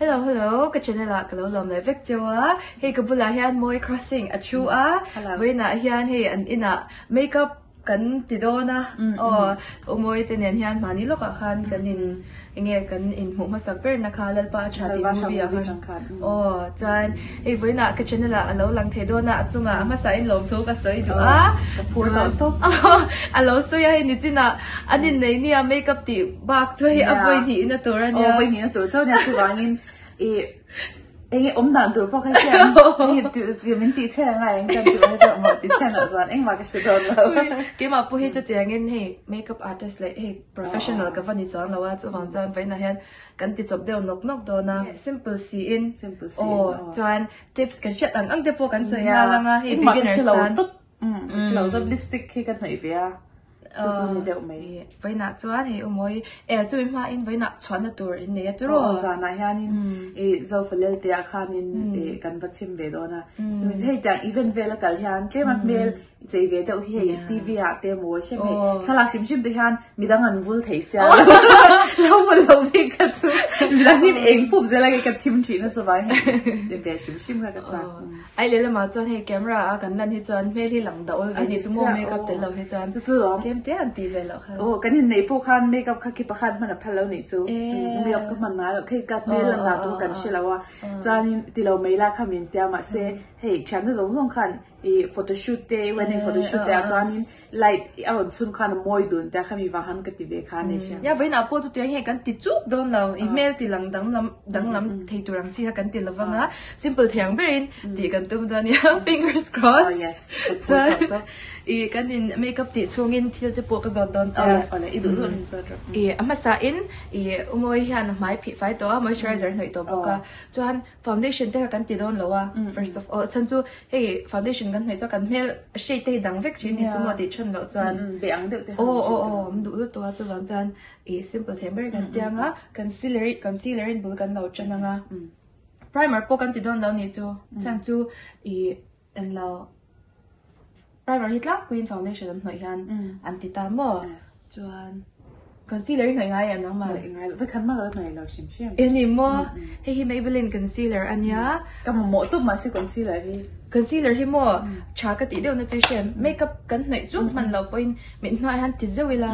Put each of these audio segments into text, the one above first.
hello hello ka channel la ka lo lom le vek chawa he ka bula hian moi crossing a chu a với na hian he an ina makeup kan ti do na o o moi te nen hian mani lo ka khan kan nghe kan in mu ma sak per na kha lal pa cha ti movie a khan o chan he với na ka channel la lo lang the do na chunga ma sa in lom thu ka soi du a pur lo to a lo so ya ni china anin nei ni a makeup ti bak choi a voi ni na to ra ni a voi ni na to chau ni chu wangin e anh ấy ôm đàn tuổi bọc hay chăng anh ấy tự mình đi chơi ngay anh chàng tự hết mà tự chơi nữa rồi anh mà cái sự đó cái mà phụ hết cho tiếng anh hey makeup artist like hey professional ờ. cái phần đi chọn là chỗ hoàn toàn phải là hiện cần tự chụp đều nóc nóc đó na simple see in. Simple see ờ. oh toàn tips cái shit anh anh tiếp vô cần sửa là ngay hey beginner stand Ừ, chỉ là lipstick khi cần thấy vậy à zuzumidew mai vaina chuan e umoi e chumi ma in vaina chhuan na tur in ne turo za na hianin e zo felel te khanin e kan vachim ve dona chumi chei ta even vela kal hian tlema mel chei ve te hi tv a te mo she me salak sim sim te hian midang an vul thei sia lo mo lo vi ka chu midang in eng pup zela ke ka tim thi na chu vai he de sim sim ka ka cha ai le la ma chuan he camera a kan lan hi chuan mel hi lang da ol ve ni chu mo makeup te lo he chuan chu chu te an ti ve lo kha oh kan hin nei po khan makeup kha ki pakhan mana phalo nei chu makeup ka man na lo khai kat me la na tu kan shilawa chanin tilo meila khamin tia ma se hey chan da zong zong khan e, photoshoot day, wedding uh, photoshoot day uh, are Anin. Light aron chun khan moi dun ta khami wa han ka ti ve khan ne sha. Ya veina po tu te he kan ti chu don lo email ti lang dang lam dang lam thei tu rang si ha kan ti lo wanga simple thiang berin ti kan tum dan ya fingers crossed. Yes. I kan in makeup ti chungin thil te po ka zon don cha ole i du lon sa tro i ama sa in i umoi hian mai phi fai to moisturizer noi to boka. Chuan foundation te kan ti don lowa first of all. Chan chu hey foundation kan hoi cha kan mel shade te dang vek chin ni chu mo ti chun lo chuan be ang de te o o o du du to chu wan chan i simple temper kan tianga concealer concealer in bul kan lo chananga primer po kan ti don lo ni chu chang chu i en lo primer hitla queen foundation an hnoi han an ti ta mo chuan concealer in ngai am nang ma ngai ve khan ma ga ngai lo sim sim ni mo he hi maybelline concealer anya ka mo mo tu ma se concealer hi concealer hi mo cha ka ti deu na tu shem makeup kan hnoi chu man lo point min hnoi han ti zewila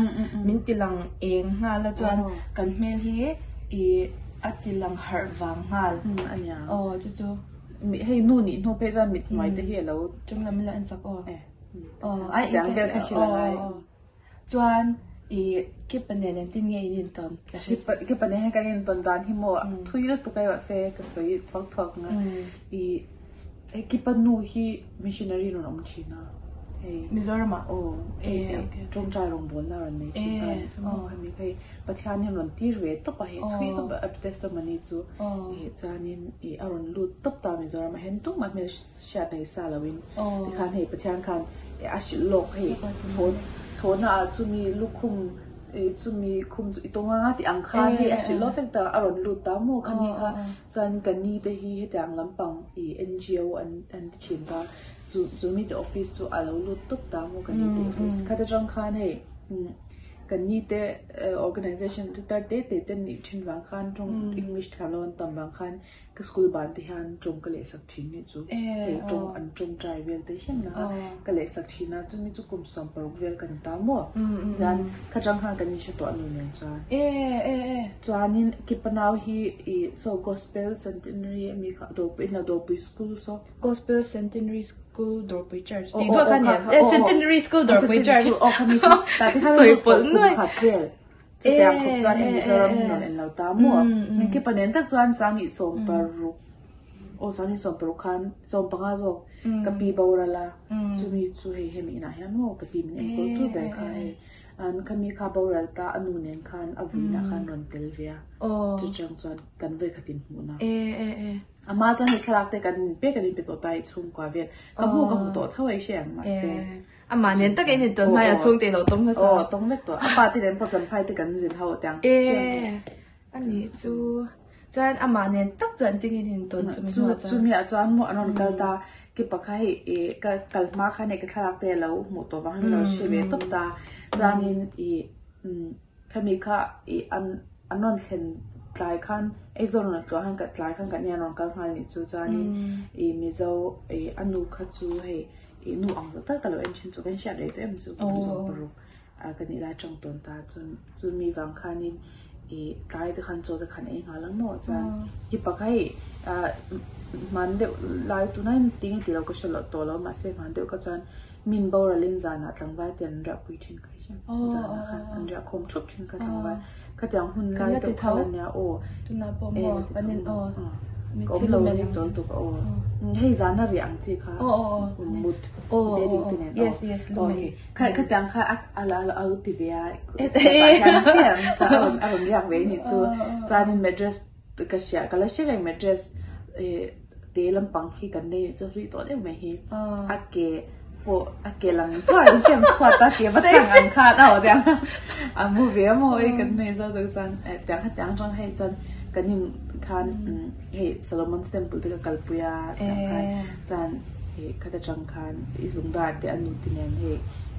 min ti lang eng nga la chuan kan mel hi i ati lang har wang ngal anya oh chu chu mi hei nu ni no pe zan mit mai te hi lo chung lam la an sak o eh oh ai 이 기쁜에는 띵에 있는 돈 기쁜에 해가 있는 돈 단히 뭐 투이를 또 가요 세 그래서 이 톡톡나 이 기쁜누히 미셔너리로 넘치나 에 미저르마 오에 좀자롱 본나는 네 진짜 뭐 하면 그 바티아니는 뒤에 또 봐해 트위도 업데이트 많이 주 자닌 이 아론 루 톱다 미저르마 헨도 마메 샤데 살라윈 칸해 바티안 칸 아시 록해 본 thona chumi lukhum eh, chumi khum chu itonga nga ti angkha eh, ni a shilo fek ta aron lu ta mo khani kha. Oh, oh, oh. Chan kani te hi he tang lampang e ngo an an ti chin ta chu chumi te office chu alo lu tut ta mo kani te mm, office. Mm. kha ta jang khan he kani te mm. eh, organization ta te te ten ni thin wang khan trong english khalon tam wang khan. Ka school ban te han trong ka le sak thin ni chu e trong an trong trai vel te hian na ka le sak thin na chu mi chu kum som par vel kan ta mo dan kha jang khan kan ni sha to anu nen cha e e e chuanin ki panaw hi i so gospel centenary mi kha do pe na do pu school so gospel centenary school dorpui church ti do kan ya centenary school dorpui church o khami ta ti soi pol noi ke pe ang khop chuan in zoram non en lo ta mo ne ke panen tak chuan sami som paru o sami som paru khan som panga zo kapi bawra la chumi chu he he mi na hian mo kapi min ko tu be kha he an kami kha bawra ta anu nen khan avina khan ron telvia chu chang chuan kan ve khatin mu na e e e ama chuan he khalak te kan pe kan pe to tai chung kwa ve ka bu ka bu to thawai she ma se ama nen ta cái nen ton mai a chung te lo tom ha sa o tong mek to apa ti den po chan phai te kan zin hau tang e ani chu chuan ama nen tak chuan ting in ton chu mi chu chu mi a chuan mo anon kal ta ki pakha hi e ka kalma kha ne ka khalak te lo mu to wang lo she ve top ta zanin i khami kha i an anon thlen tlai mm. khan e zon na to han ka tlai khan ka nya non kal hal ni chu cha ni e mi zo e anu kha chu he e nu ang ta ka lo en chen zu gen sha re to em ko so pro a ka ni la chong ton ta chun chu mi wang kha ni e kai de khan zo de khan e nga lang no cha oh. ki pa kai a man de lai tu nai ti ni e ti lo ko sha lo to lo ma se man de ko chan min bo ra lin za na tang ba ten ra pui chin ka sha. Oh, za na oh, khan an ra khom chup chin ka tang ba. Ka tang hun lai to khan ya o. Tu na po e, mo ba o ko lo ni ton tu ko hei za na ri ang chi kha o o mut o be ding tin yes yes lo me ka ka tiang kha ala ala au ti be ai. Ka shem ta on on yak ve ni chu cha ni medress ka sha ka la sha medress e te lam pang hi kan ne chu ri to de me hi a ke po a ke lang so ai chem so ta ke ba tang an kha da o dang a mu ve mo e kan ne za da san e tang ha chang kan khan he solomon temple te kalpuya khan chan he khata chang khan isung da te anu tinen he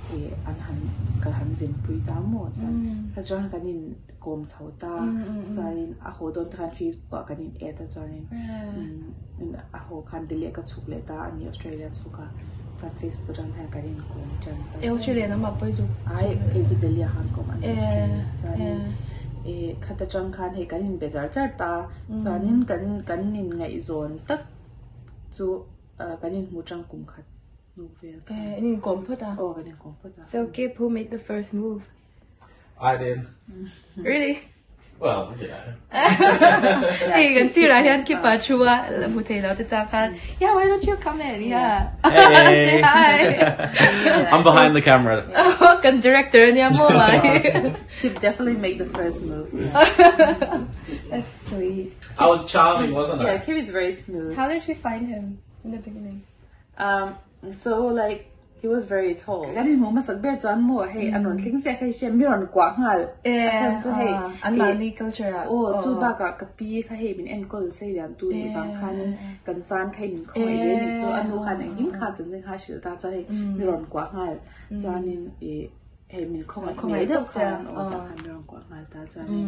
he an han ka han zin pui ta mo chan ka chang kan in kom chau ta chan a ho don khan facebook kan in e ta chan in a ho khan dile ka chuk le ta ani australia chuka chan facebook chan ha kan in kom chan ta australia na ma pai chu ai ke chu dile han kom an chan e khata chang khan he kan in bezar char ta chanin kan kan in ngai zon tak chu kan in mu chang kum khat nu vel eh ni kom pha ta oh kan in kom pha ta so ke who made the first move. I did. really Well, you know. hey kan si ra hian ki pa chua la mu thei te ta yeah why don't you come in? Yeah. Hey. say hi. I'm behind the camera. kan director niya mo mai he definitely make the first move. That's sweet. I was charming, wasn't yeah I? Kiri is very smooth. How did you find him in the beginning? Um so like he was very tall. Gani mo masag bertan mo hey ano tling siya kay siya miron kwangal. Eh. Asan so hey ang lani culture. Oh, tu ba ka kapi ka hey min en kol say dan tu ni bang kan kan chan kay min khoi le ni so anu han ang him kha tan jing ha shil ta cha hey miron kwangal. Chanin e he min kho ngai me de khan o ta ta chanin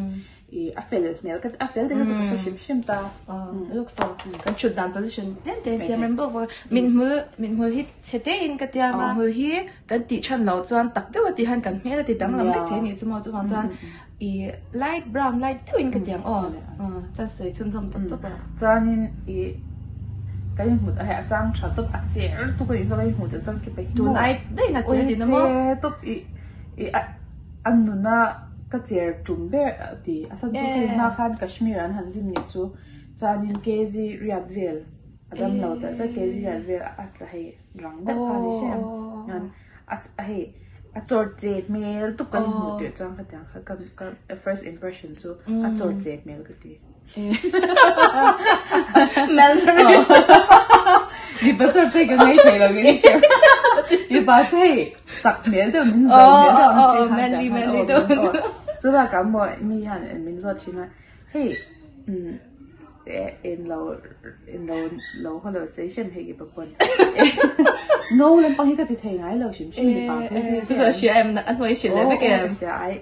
e a fel mel ka a fel de ka chu shim shim ta. Look so kan chut dan position. Then then I remember wo min mu min mu hit chete in ka tia ma mu hi kan ti chan lo chuan tak de wa ti han kan me ti dang lam lek the ni chu mo chu chuan i light brown light tu in ka tiang oh cha sui chun zom tok tok ba chanin e cái hụt hệ sang trả tục ăn dẻ tục cái do cái hụt trong cái bánh tu nai dei na che ti na mo tục an nu na ka cher tum be ti asam chu ko na khan kashmir an han jin ni chu chanin kg riad vel adam lo cha cha kg riad vel at hai rang da pa ni shem an at hai a chor che mel tu kan mu te chang ka tang ka ka first impression chu a chor che mel ka ti mel Melbourne Di ba sort say ganay tayo lang yun siya? Di ba say, sak miel daw, min zong miel daw, oh, oh, manly, manly daw. So ba ka mo, mi yan, min zong china, hey, mm, in law, in law, law ko law say, siyem hegi pa pon. No, lang pang hikat itay ngay law, siyem siyem di pa. Bây giờ chị em ăn với chị lấy với em siya ay,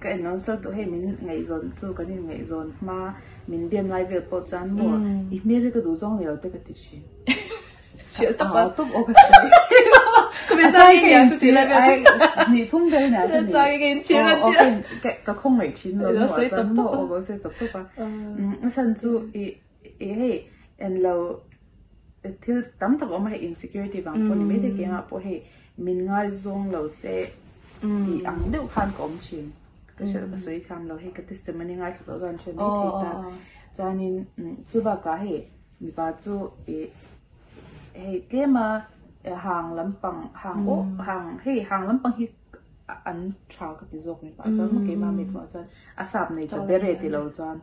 cái nó sao tụi hey, min ngay zon, tu kanin ngay zon, ma, min biam lai vel po chan mo, i mi ka du zong liao te ka ti chin. Chị tập À, á tốt ok sai. Bây giờ cái nhà chị lấy với ai ni thung cái nào Bây giờ cái cái chị lấy ok với cái cái không phải chín Nó luôn sẽ tập nó tốc á. ô có sẽ tập tốc à ừ sân chu ý ý hệ en lâu til tam tập ông hay insecurity vàng po ni mấy cái mà po hay mình ngay zong lâu sẽ thì ăn được khan công chín cái sự cái suy tham lâu hay cái testimony ngay từ đó trên mấy Ờ, thì ta ờ, ờ. cho nên chú bà cả hệ mi bà chú cái mà hàng lắm bằng hàng ô hàng hệ hàng lắm bằng hi ăn chào cái tiếng mi bà cho mà cái mà mi cho à sạp này cho bé rẻ thì lâu cho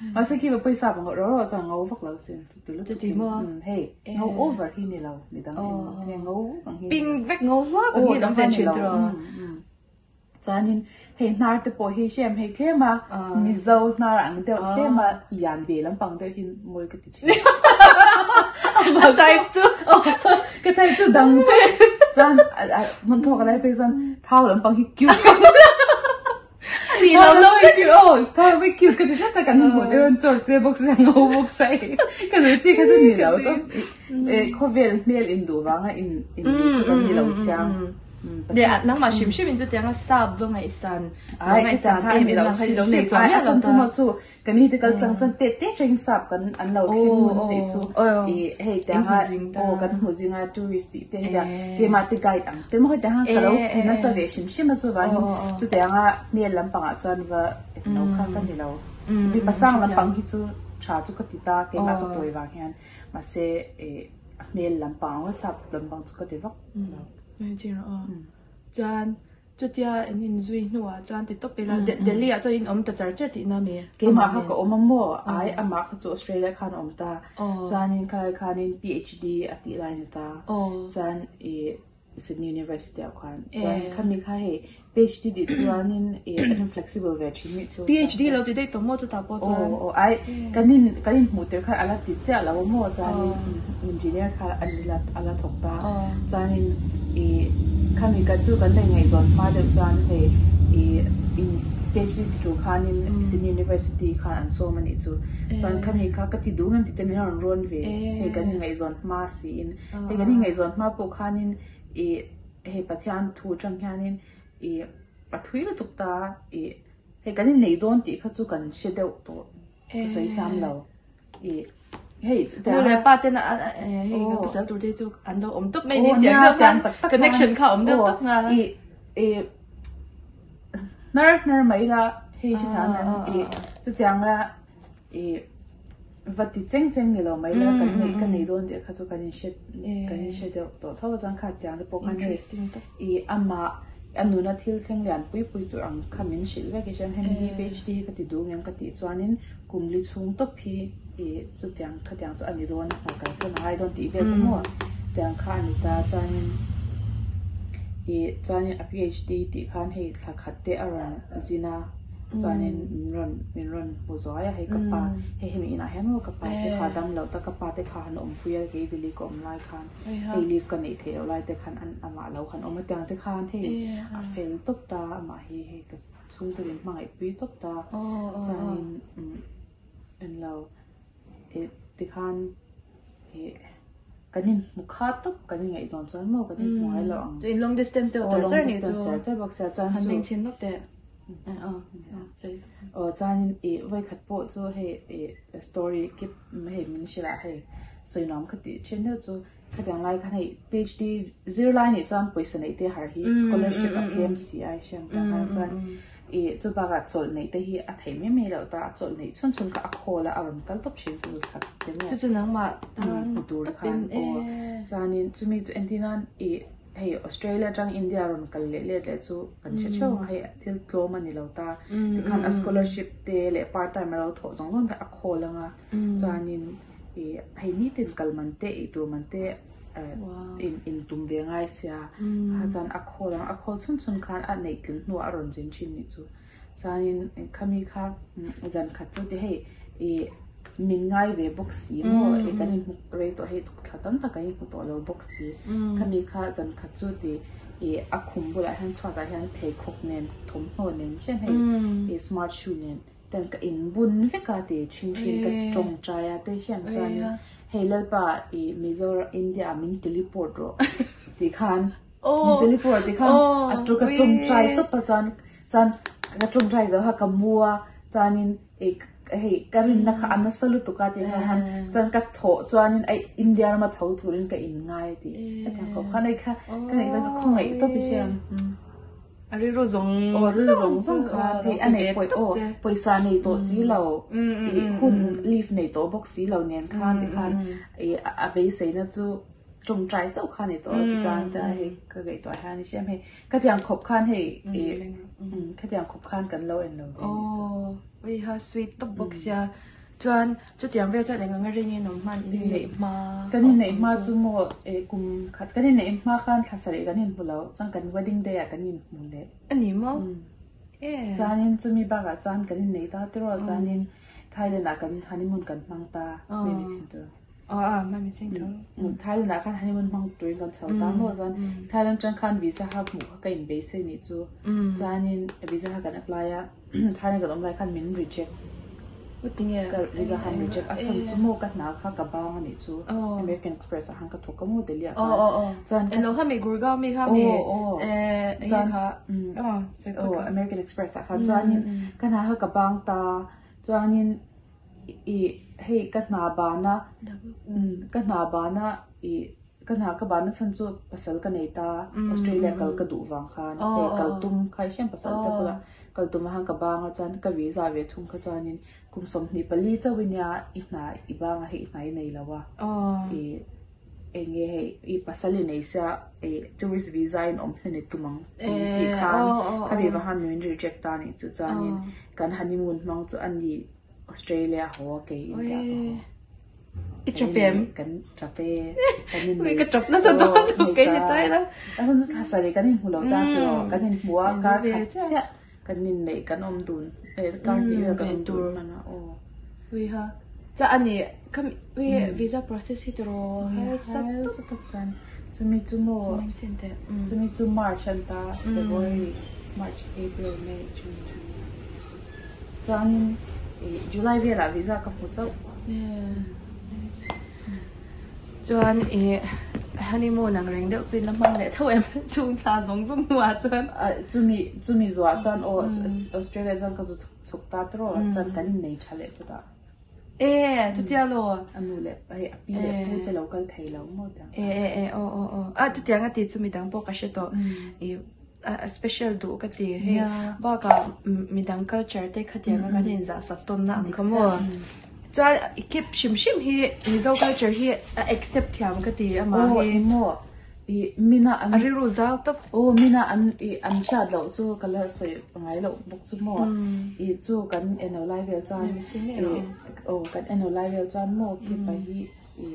mà sẽ khi mà bây sạp bằng đó rồi cho ngấu vắt lâu xin từ lúc thì mua. hệ ngấu over hi này lâu mi đang nghe ngấu bằng hi Pin vết ngô hóa còn như đóng viên truyền rồi cho nên hệ nار te po hi shem he kle ma mi zo nar ang de kle ma yan be lam pang de hin moi ka ti chi. Mà tay chu cái tay chu đằng pe zan à, à, mình thua cái này pe zan thao lắm bằng cái kêu thì nó lâu cái kiểu ồ thao với kêu cái thứ nhất là cái người đó ăn chơi chơi box sang ngô box say cái thứ chi cái gì? nhiều đó có việc mail in đồ vàng in in cái là nhiều chăng บอกใส่กันเลยจีกันจะมีเราต้องเออเขาเวลเมลอินดูว่างอินอินดีจะมีเราจัง เดี๋ยวนังมาชิมชิมจะเดี๋ยวก็ทราบว่าไงสัน ai cái san hai em mi em lo là hay shi đâu này shi cho ai nhá chon chu ma chu kan hi te kal chang chon te te chang sap kan an lo thlim mun te chu i hei ta ha o kan hu zinga tourist te ya ke ma te guide ang te mo ta ha ka lo te na sa ve shim shim chu ba hi chu te nga mi lam pang a chuan wa no kha kan ni lo bi pasang lam pang hi chu cha chu ka ti ta ke ma ka toi wa hian ma se e mi lam pang wa sap lam pang chu ka te vak ไม่จริงหรอจานจุดยาอันนี้จุยนัวจานติดตบไปแล้วเดี๋ย 嗯，进了哦，转。chutia nin zui nuwa chuan ti topi la delhi a chuan om ta charger ti na me ke ma ha ko om mo ai a ma chu australia khan om ta chuan in kai khan in phd a ti lai ta chuan e Sydney University akwan yeah. PhD di tuanin kanin flexible ve chimi PhD lo di dai tomo tu tapo tu oh oh ai kanin kanin muter ka ala ti cha la mo chani engineer ka ala ala thokta chani I kami eh, ka chu kan dai zon ma de chan he e in PhD di tu kanin Sydney University ka an so mani chu chan kami ka ka ti dungam ti te ron ve. He eh, kanin ngai zon ma si in eh, he kanin ngai zon ma po e he pathian thu chang khanin e pathui lu tukta e he kan nei don ti kha chu kan she deu to so i tham lo. E hey nu le pa te na he ga pisa tu de chu an do om tok mai ni tiang da connection kha om da tok nga e e nar nar mai la he chi than nan e chu tiang la e vật thì chênh chênh người lâu mấy là cái này cái này luôn để khát cho cái này shit cái này shit được đó thôi rằng khát tiền được bao nhiêu interesting đó ý ama anh nuna thiêu xem liền bui bui tụi anh khám mình xịt về cái xem hem đi PhD cái thì đúng em cái thì cho nên cùng lý chung tập phi ý chút tiền khát tiền cho anh đi luôn và cái xem hai đòn tí về cũng mua tiền khát anh ta cho nên ý cho nên PhD thì khán hệ khát khát để ở zina chuanin min ron min ron bu zo ya hei ka pa hei hemi ina hem ka pa te kha dam lo ta ka pa te kha han om puya ke dili ko om lai khan hei liv ka nei the lai te khan an ama lo khan om tiang te khan hei a fel tok ta ama hi hei ka chung te rin mai pi tok ta. Chuanin en lo e ti khan e kanin mukha tok kanin ngai zon chon mo kanin mo ai lo ang in long distance long distance cha cha bak sa chan han meng chen nok de ờ chan e vai khat po chu he e story kip he min shira he so inom khati chenda chu khatyang lai khan he phd zero line chan poison ei te har hi scholarship at kmci sham ta kan chan e chu ba ga chol nei te hi a thai me me lo ta chol nei chun chun ka akho la aram kal top shin chu khat te chu chu nang ma ta tu khan o chanin chu chu antinan e hey australia tang india ron kal le le le chu kan che chho mm. hai til tlo mani lo ta. Mm, Ti kan mm, a scholarship te le part time ro tho jong lon ta a kho la nga. Chanin e hai ni tin kal man te i tu man te e, in in tum ve ngai sia. Ha chan a kho la a kho chun chun khan a nei tin nu a ron jin chin ni chu. Chanin khami kha zan khat chu te hey e mingai ve boxi mo e kan mu re to he tuk thatan ta kai ko to lo boxi kami kha jan kha chu ti e a khum bula han chwa da han phe khok nen thum ho nen che he e smart shoe nen ten ka in bun ve ka te chin chin ka chong cha ya te hiam cha ni helal pa e mizor india min teleport ro ti khan oh teleport ti khan atro ka chong chai to pa chan chan ka chong chai za ha ka mua chanin ek hei karin na kha ana salu to ka ti ha han chan ka tho chuanin ai india ma thau thurin ka in ngai ti ka thang ko khan ai kha ka nei ka khong ai to pi siam ari ro zong o ro zong zong kha hei anei poi o poisa nei to si lo i hun leaf nei to box si lo nen khan ti khan e a be sei na chu trồng trái dẫu khan này tôi thì chán ta hay cái cái tôi hay xem hay cái tiếng khop khan hay cái tiếng khop khan cần lâu and lâu 为哈水都不下。tuan chu tiang ve ta le nga ri ni nom man ni nei ma. Ka ni nei ma chu mo e kum khat. Ka ni nei ma khan thla sare ga bulo chang kan wedding day ka ni mu le. Ani mo? Mm. E chanin chu mi ba ga chan ka ni nei ta tro oh. chanin thailand kan honeymoon kan mang ta. Oh. Me mi chin 아, 마음이 생겨. 음, 타일은 아까 하니면 막 드린 건 살다는 거선. 타일은 잠깐 비자 하고 가까 인 베이스니 주. 자니 비자 하가 apply야. 타일은 그 online 칸 min reject. 그팅에 그 비자 한 reject. 아, 참 주모 같 나가 가방 아니 주. American Express 한 가, 토가 뭐 될이야. 어, 어, 어. 잔. 엘로 하미 굴가 미 하미. 에, 이가. 음. 어, 제가 American Express 아, 잔이 그나 하가 방타. 잔인 이 hei mm, ka hna ba na ka hna ba na i ka hna ka ba na san chu pasal cái này ta mm. australia kal cái du wang khan. Oh, hei oh. kal tum khai shem pasal oh. ta kula kal tum hang cái ba nga chan cái visa ve thum kha chanin. Kum som ni pali cha winya i hna i ba nga hei nai nei lawa. E enge hei i pasali nei sa cái tourist visa in om hne tumang. Eh, ti khan. ka bi hàng mình reject ta này, ni chu chanin. Cái honeymoon mang chu an ni Australia ho ke India ho i Japan kan Japan kan ni ka Japan sa do to ke ni tai la an zu tha sa le kan ni hu lo ta to kan ni hua ka kha kan ni le kan om dun e kan ni ka om dun mana o we ha cha ani kam we visa process hi tro har sab to sab chan chumi chumo chumi chu march anta february march april may june june chanin July vela visa ka pu chau. Yeah. chuan e honeymoon ang reng deuh chin lamang le tho em. Chung cha zong zum wa chuan chumi chumi zuwa chan o australia chan ka zu chuk ta tro chan kan nei thale tu ta. E chu tia lo anu le ai api le pu te local thai lo mo ta e e e o o o a chu tia nga ti chumi dang po ka she to e a special du ka ti he ba ka midang culture te khatia nga kan hin za sa ton na ang khamo cho kip shim shim hi mizo culture hi accept thiam ka ti ama hi mo i mina an ari ru za to o mina an i an sha lo chu kala soi ngai lo buk chu mo. I chu kan eno live chan o kan eno live chan mo. Ki pa hi i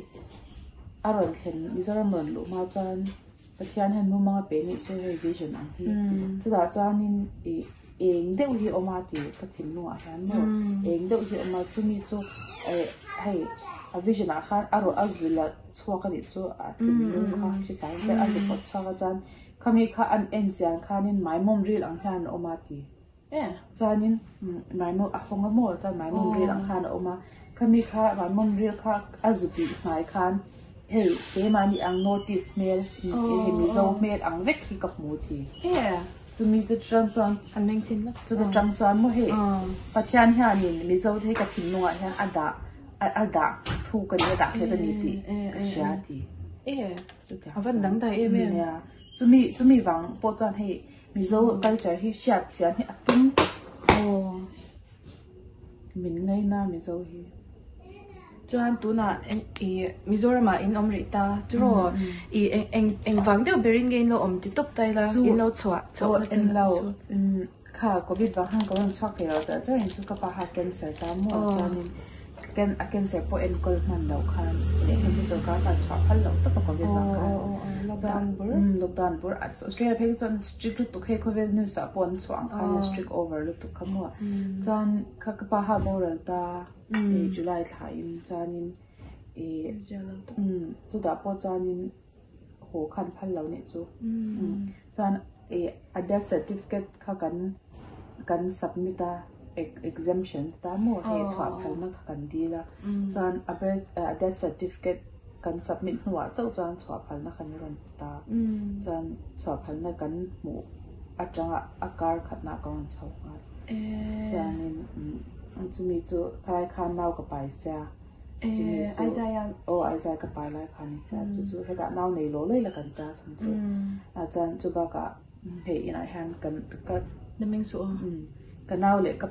aron thlen mizoram lu ma chan 不天很鲁莽的白人做些 vision 啊，去，做到做你诶，认得有些阿妈的不听鲁啊，听鲁，认得有些阿妈做咪做诶，嘿。啊，vision 啊，看阿罗阿住了，错个你做啊，听侬看，是听个阿住错个阵，看咪看按按讲，看恁买梦瑞人看玛马诶，哎，做恁嗯买梦阿红个梦，做买梦瑞人看奥马，看咪看买梦瑞看阿住比买看。Hei te mani ang notice mail he mi zo mail ang vek hi kap mu ti e chu mi chu tram chuan an meng chin la chu tram chuan mo he pathian hian in mi zo the ka thin nuwa hian ada ada thu ka ni da he ni ti ka sha ti e chu ta awan dang dai e me ya chu mi chu mi wang po chuan he mi zo culture hi shat chian hi atum o min ngai na mi zo hi chuan tu na i mizoram a in omri ta. Tro mm-hmm. i eng eng wang de berin gain lo om ti top tai la in lo chwa so en lo kha covid ba hang kawan chwa ke lo ta. Cha in chu ka pa ha cancer ta mo oh. chuan in ken a cancer po en kol man lo khan le chen chu so ka pa chwa phal lo to pa covid ba oh, ka. Oh, lockdown bur. Mm, lockdown bur. At australia pe chuan strict to khe covid news a pon chwa khan strict over lo to kamo mm. chuan kha ka pa ha mo ra ta. July tha in chanin e um chu da po chanin ho khan phal lo ne chu chan e a death certificate kha kan kan submit a exemption ta mo he chwa phal na kha kan di la chan a death certificate kan submit nuwa chau chan chwa phal na khan ron ta chan chwa phal na kan mu atanga akar khatna kawn chau nga chanin chumi chu thai khan naw ka pai sia chumi chu Isaiah o Isaiah ka pai lai khan sia chu chu heta naw nei lo lei la kan ta chum chu a chan chu ba ka he ina han kan ka the ming su ka naw le ka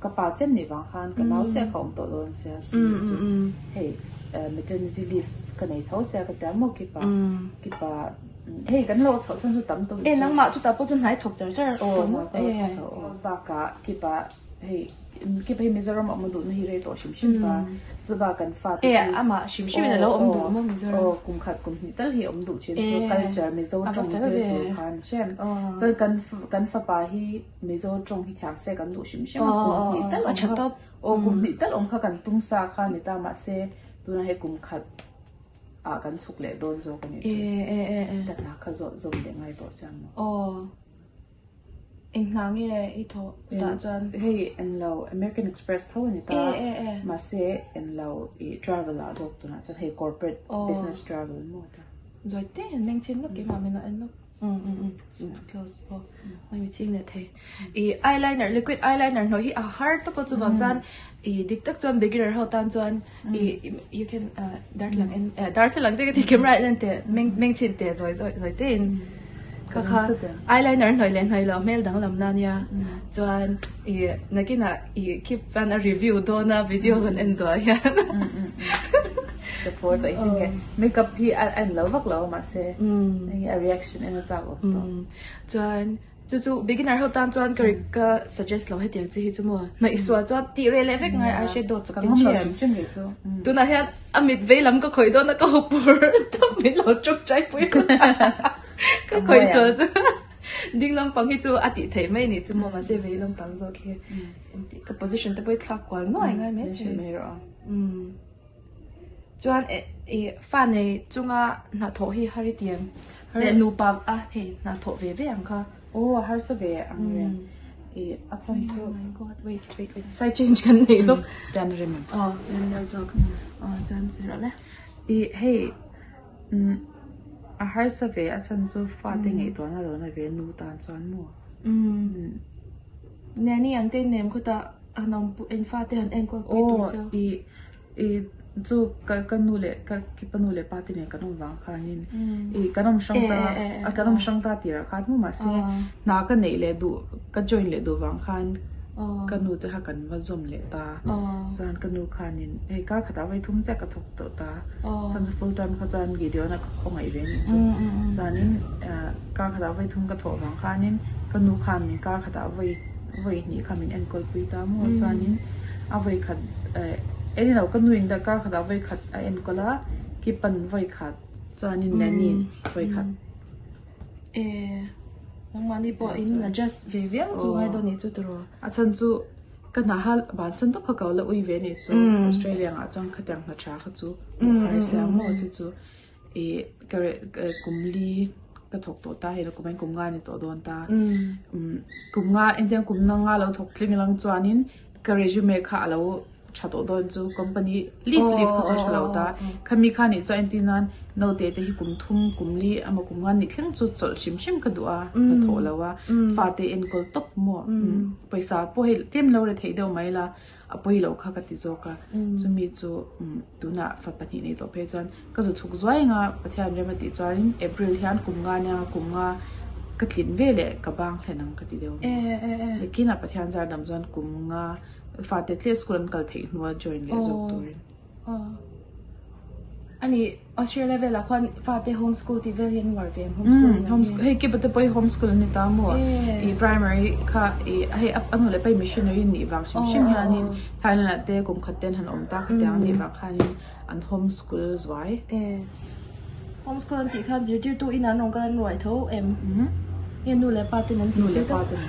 ka pa chen ni wang khan ka naw che khom to lon sia chu chu he maternity leave ka nei thau sia ka ta mo ki pa ki pa hey kan lo chho san chu tam tu e nang ma chu ta po chun hai thok char char o ba ka ki pa hey ki phe mizoram am du nahi re to shim shim ba hmm. zuba kan fa e ama shim shim na lo oh, am du oh, mo mizoram. o kum khat kum ni tal hi am du chen eh, so culture mizo chong je khan shem so kan kan fa pa hi mizo chong hi thak se kan du shim shim ko ni tal acha to o kum ni hmm. tal om kha kan tum sa kha ni ta ma se tu na he kum khat a kan chuk le don zo kan ni e e e ta na kha zo zo de ngai to sam o eng na nge i tho da chuan. hey en lo american express tho ni ta. E e e ma se en lo i travel a zo tu na cha hey corporate Oh. business travel mo ta. Rồi thế hình mình trên lúc cái mà mình nói lúc. Ừ ừ ừ. Close oh. Mình bị chinh này thế. Ý eyeliner liquid eyeliner nói hi à hard to có chú vàng chan đích tắc chuan beginner hậu tan chuan ý you can uh, dart lang en uh, dart lang thế cái camera lên thế mình mình trên thế rồi rồi rồi thế kha kha eyeliner nói lên nói lo mail dang lam na nia chuan ý nói cái na ý keep fan a review do na video enjoy ya the for I think makeup hi en lo vak lo ma se ừ. a reaction en a cha op to Ừ. chuan chu chu beginner ho tan chuan ka ka suggest lo he tiang chi hi chu mo na iswa chuan ti re le vek ngai eyeshadow chu kan kan hom lo chim ni chu tu na hian amit ve lam ka khoi do na ka mi lo chok chai pui ka ka khoi chu ding lam pang hi chu ati thei mai ni chu mo ma se ve lam pang zo ki ka position te poi thak kwal no ai ngai me che me ro um chuan e e fa nei chunga na tho hi hari tiang le nu pa a he na tho ve ve ang ka oh har sa ve ang re e chu my god, wait, wait, wait. Sai change kan nei look. dan remem Oh, then there's a oh, chan sira le. e hey mm a har sa ve a chan chu fa te ngai to na lo na ve nu tan chuan mo um nani ang te nem ko ta anong en fa te han en ko pe tu cha i i zu ka kanule ka ki panule pati me kanom wang khanin e kanom shangta a kanom shangta tira khat mu ma se na ka nei le du ka join le du wang khan kanu te ha kan wa zom le ta zan kanu khanin e ka khata wai thum cha ka thok to ta san full time kha zan gi dio na ko ngai ve ni chu zanin ka khata wai thum ka tho wang khanin kanu khan ni ka khata wai wai ni khamin en kol pui ta mo zanin a wai khat e ni lo kanu in da ka khata wai khat a en kola ki pan wai khat zanin ne ni wai khat e mani po in na just vivia to why do need to throw a chan chu ka na hal ban san to phakaw la ui ve ni so australia nga chang khatang na cha kha chu ka sa mo chu chu e ka kumli ka thok to ta he ko mai kum nga ni to don ta um kum nga en kum na nga lo thok tling lang chuanin ka resume kha lo chato don chu company leave ka chu oh, chalo ta khami kha ni chuan tin nan no te te hi kum thum kum li ama kum nga ni thleng chu chol shim shim ka duwa ka tho lawa fa te en kol top mo paisa po he tem lo re thei do mai la apoi lo kha ka ti zo ka chu mi chu tu na fa pani nei to pe chuan ka zu chuk zoi nga pathian re ma ti chuan april hian kum nga nya kum nga ka thlin ve le ka bang hlenang ka ti deu Eh eh eh. lekin a pathian zar dam chuan kum nga fatet le school an kal thei nuwa join le zo oh. turin oh. ani australia vela khon fate homeschool ti vel hin war vem homeschool hmm, homeschool hey ke but boy homeschool ni ta mo. E primary ka e hey ap am le pay missionary ni wang shim shim oh. ya ni. Thailand at te kum khaten han om ta khaten ni hmm. wa khan an homeschool zwai. E homeschool ti kha zir tu ina nong kan noi tho em. Mhm. Ye nu le patin nu le patin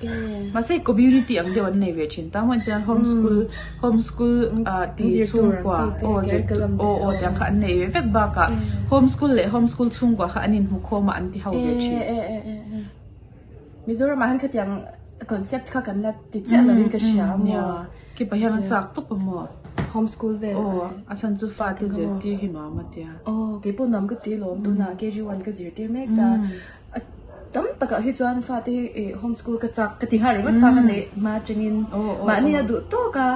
te ma sei community ang de wan nei ve chin ta mon tan homeschool homeschool a ti tu chung rang kwa. chi te, o je o o oh. tang kha nei ve vek ba ka homeschool le homeschool chung kwa kha anin hu khoma an ti hau ve chi eh eh eh. eh. Mizoram han khat yang concept kha kan la ti che la min ka sha mo. ki pa hian chak to pa mo. Homeschool vel. o asan chu fa te je ti hi ma ma tia. Oh, ke po nam ka ti lom tu na KG1 ka zir tir mek ta. Taka hi chuan fa te eh, homeschool ka chak ka ti ha ri mat fa kan le ma chengin. Oh, oh, Ma ni na du to ka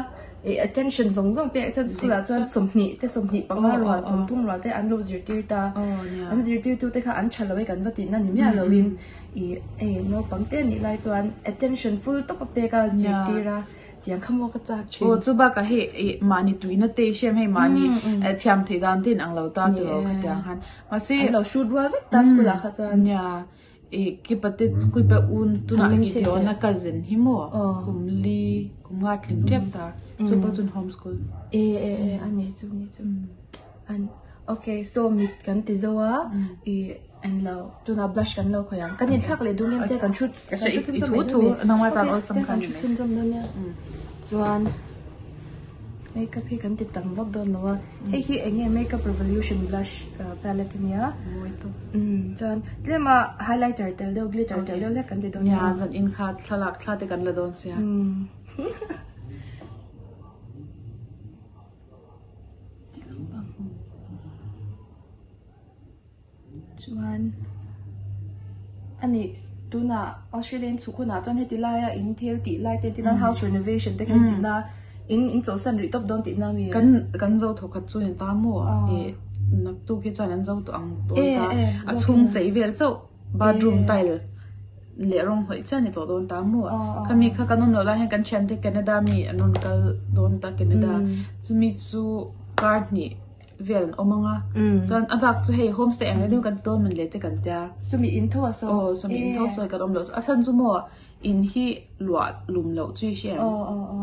eh, attention zong zong pe chuan school a chuan somni te somni panga Oh, ro oh, oh. tum ro te an lo zir tir ta. oh an zir tir tu te kha an chalo kan vati na ni mya lo in. I e no pangte ni lai chuan attention full to pa pe ka zir tira tiang khamo ka chak chin. o chu ba ka he e, mani tuina te shem he mani eh, thiam thei dan tin ang lo ta tu ka tyang han. Ma se lo shoot ro vek ta school a kha chuan. nya e ki pate kui pa un tu na ki dio na cousin hi mo Oh. kum li kum nga tling tep ta chu pa chun homeschool. E e e an ne chu ni chu. An okay so mit kan ti zoa i an lo tu na blush kan lo ko yang kan ni thak le du nem te kan shoot Ka se i- i thu thu, nang wa tan all sam kan kan ni. chun chum don ya. Chuan makeup hi kan ti tam vok don lawa he hi enge makeup revolution blush palette ni ya wo to um jan le ma highlighter tel de glitter tel de le kan ti don ya jan in kha thlak thla te kan la don sia um chuan ani tuna australian chukuna chon he tilaya in theu ti lai te tinan house renovation te kan ti tina in in cho san ri top don ti na mi kan kan zo tho khat chu in ta mo e nak tu ke chan an zo to ang to ta a chung chei vel chau bathroom tile le rong hoi chan ni to don ta mo kami kha kanon lo la hen kan chen te canada mi anon kal don ta canada chumi chu card ni vel omanga chuan avak chu hei homestay ang le kan ton man le te kan tia sumi in tho so oh sumi in tho so kan om lo a san chu mo in hi lua lum lo chu hian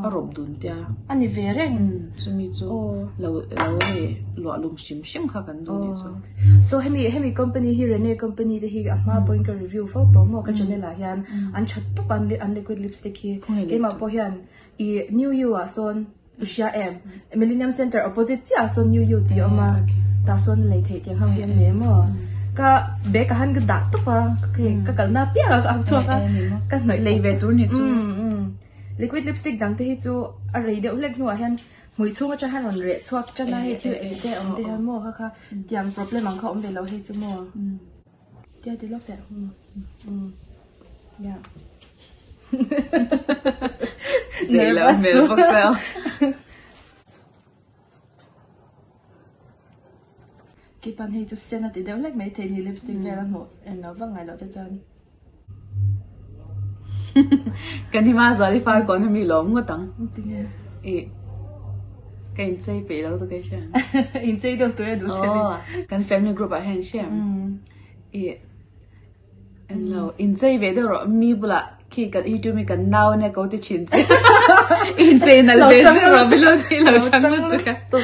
a rom dun tia ani ve reng sumi chu lo lo he lua lum shim shim kha kan du ni chu so hemi hemi company hi rene company de hi ama point ka review photo mo ka chane la hian an chat to pan le an liquid lipstick hi ema po hian i new you a son Asia M Millennium Center opposite chi a son new you ti oma. Ta son lei thei tiang hang hiam ne mo ka be ka han ga da to pa ka ka kal na pia ka ang chua ka ka noi lei ve tur ni chu liquid lipstick dang te hi chu a rei de ulek nu a hian mui chu ma cha han on re chuak cha na hi thil e te om te han mo kha kha tiang problem ang kha om ve lo he chu mo tia de lok te ya Nervous med bokstav. Cái bạn hay chút xem là tí đâu lách mấy thầy nhìn lipstick về là một em nói vâng ngày đó cho chân Kan hi ma zali far kon mi lom ngo tang. Tinga E kan chei pe lo to ke sha. In chơi đâu tôi đủ chơi Oh, kan family group a hen sham. E en lo in chei ve do ro mi bula khi kan i tu mi kan nau ne ko ti chin che. In chei na le se ro bi lo ti lo chang lo to. Tôi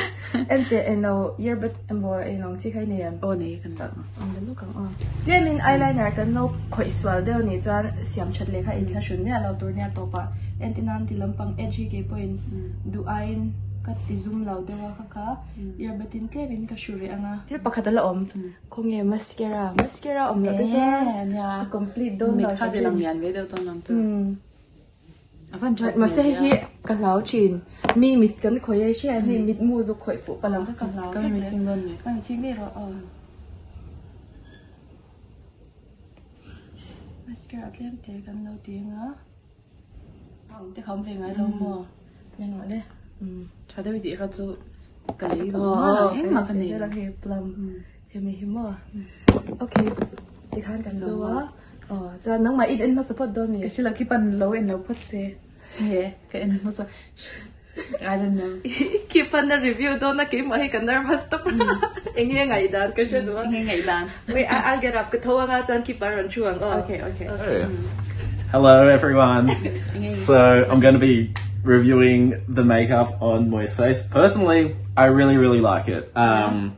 em thì em nào earbud em bỏ em lòng chỉ khai này O nei kan ta. Ang dalo kang ah. Dia min eyeliner kan no khoi swal deu ni chuan siam chat le kha in thla shun me alo tur nia to pa. En tinan ti lampang edgy ke point du ain ka ti zoom lau dewa kha kha earbud in tlevin ka shure anga. Til pakhat la om. Khong e mascara mascara om la te cha. Complete don Mi kha de lang yan ve do to nam to. Hmm. Avan chat Mà sẽ hi ka lau chin mi mit kan khoi ai she ni mit mu zo khoi fu palang ka ka lau. Kan mi ching don ne. Ka mi ching ni ro. Mascara tlem te kan lau ti nga. Te khom ve ngai lo mo. Men wa de. Hmm. Cha de di kha chu ka lei do. Ờ, Ma eng ma kan nei. la he plum. He mi hi mo. Okay. Te khan kan zo wa. Ờ, cho nang ma it en ma support do mi. Cái là cái phần lâu em nấu phật xe Yeah, cái em nấu sao I don't know Keep on the review do na kim ahi ka nervous to pa. Engi ngai dan ka siya do. Nghe ngày đàn Wait, I- I'll get up. Katawa nga dyan, keep on chuang. Oh. Okay, okay Oh. Hello, everyone. so, I'm going to be reviewing the makeup on Moy's face. Personally, I really, really like it. Um,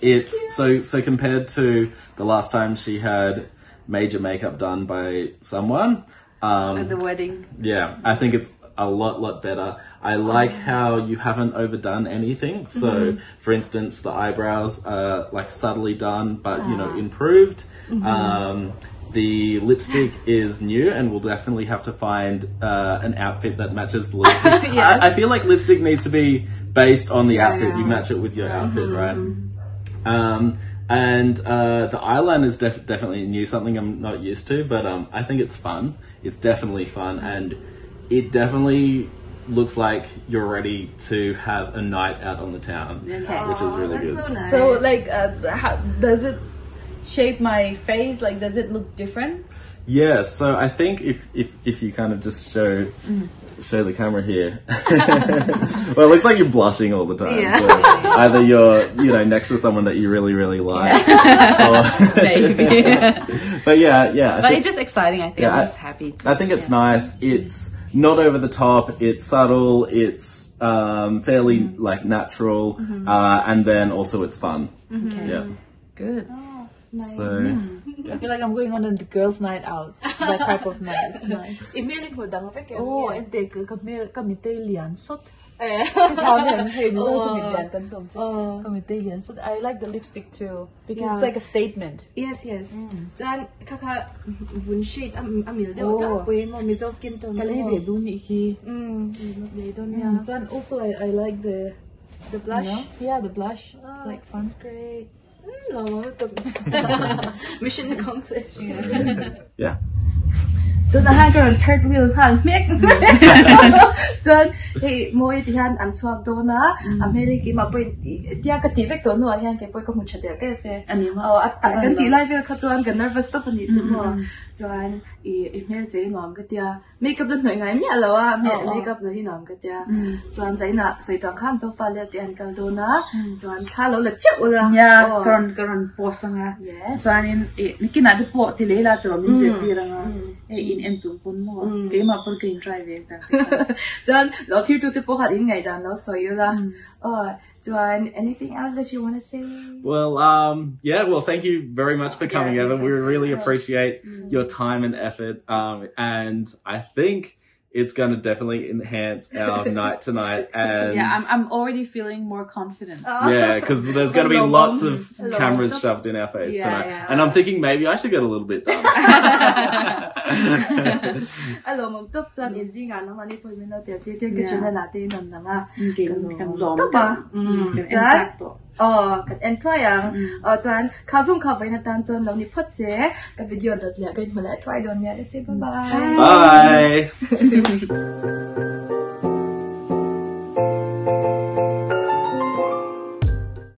it's so so compared to the last time she had major makeup done by someone. Um, At the wedding yeah, I think it's a lot, lot better. I like how you haven't overdone anything. So, for instance, the eyebrows are like subtly done, but you know, improved. Um, the lipstick is new, and we'll definitely have to find uh, an outfit that matches the lipstick. I, I feel like lipstick needs to be based on the outfit. You match it with your outfit, right? Um, and uh, the eyeliner is def- definitely new, something I'm not used to, but um, I think it's fun. It's definitely fun, and it definitely looks like you're ready to have a night out on the town, which is really good. So like uh, how, does it shape my face? Like does it look different? Yeah, so I think if if, if you kind of just show show the camera here, well, it looks like you're blushing all the time. So either you're you know next to someone that you really really like, or, maybe. But yeah, yeah. I but think- it's just exciting I think. Yeah, I'm just happy to I think it's nice. It's not over the top. It's subtle. It's um, fairly like natural, uh, and then also it's fun. Yeah. good. So I feel like I'm going on a girls night out that type of night. It's nice. Emailing ko dang vek oh and take kami kami tay lian sot Italian hair uh, So I like the lipstick too because yeah. it's like a statement. Yes, yes. Jan kaka mm-hmm, vun shade am um, amil de ota kwe mo miso skin tone. Kali be dun iki. Mm. Be. Mm, Jan also I I like the the blush. You know? Yeah, the blush. Oh, it's like fun. It's great. Mm, no, mission accomplished. yeah. yeah. Duna cái lần third wheel khan mek. Dun he moi ti han an chuak dona America ma cái tia ka ti vek to no han ke poi ka mun chadel ke che. Ani ma. Oh at kan ti live ka chuan cái nervous to pani chu chuan i i hmel chei nom ka tia makeup don hnoi ngai mi alo a me makeup lo hi nom ka tia. Chuan zai na sai tang kham so fa le ti an kal do na chuan thla lo la cheu còn ya karon karon posanga chuan in nikina de po ti leila to mình je ti rồi e in em chung phun mo cái mà pun ke in drive ta chuan lo thir chút te po khat in ngai dan lo so yu la oh John anything else that you want to say? Well um yeah well thank you very much for coming yeah, over we really appreciate mm. your time and effort um and I think it's going to definitely enhance our night tonight. And yeah, I'm, I'm already feeling more confident. Oh. Yeah, because there's going to be lots of cameras shoved in our face yeah, tonight. Yeah. And I'm thinking maybe I should get a little bit done. Alo mong top chan in min no ke te. Top 哦，跟太阳，哦，咱卡中咖啡那当中弄你破车，个 video 到了，跟回来太阳了，再见，拜拜，拜。